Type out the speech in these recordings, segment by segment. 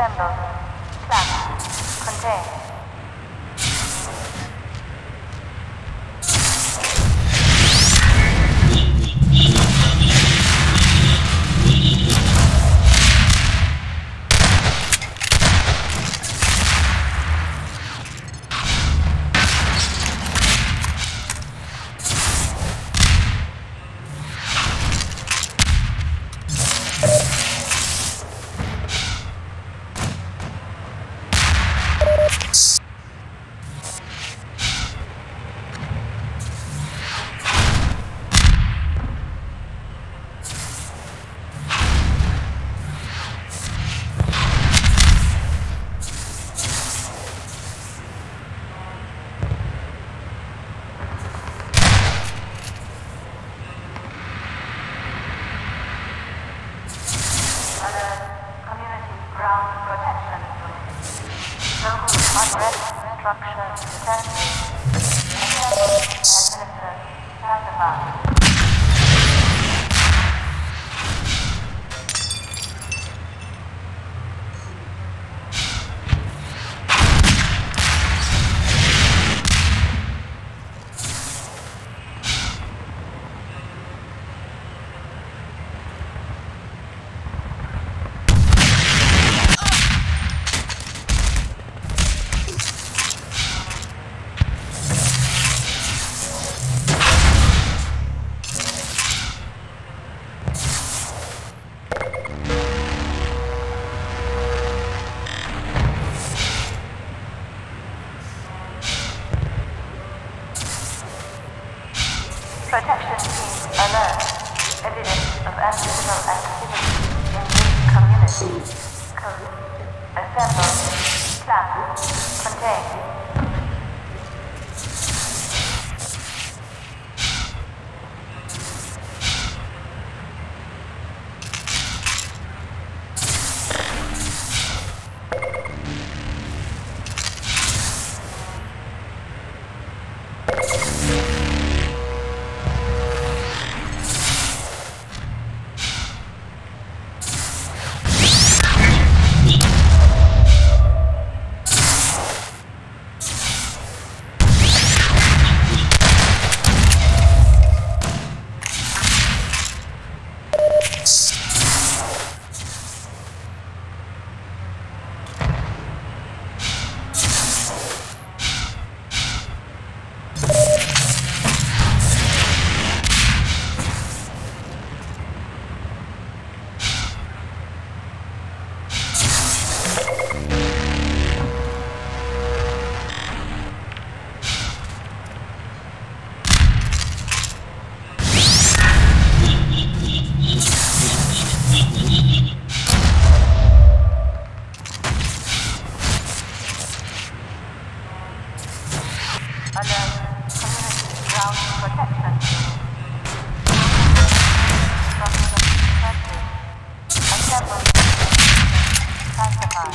Assemble. Trap. Contain. Protection team. Evidence of unusual activity in this community. Alert. Community ground protection unit. Structure detected. Assemble. Classify.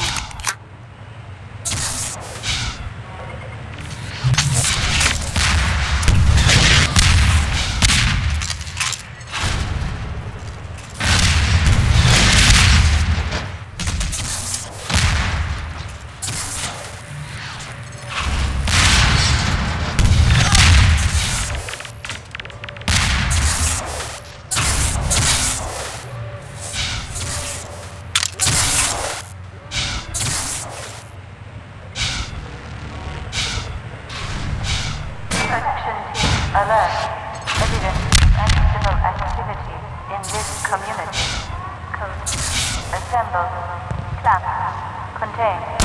Protection team alert. Evidence of unusual activity in this community. Code. Assemble. Clap. Contain.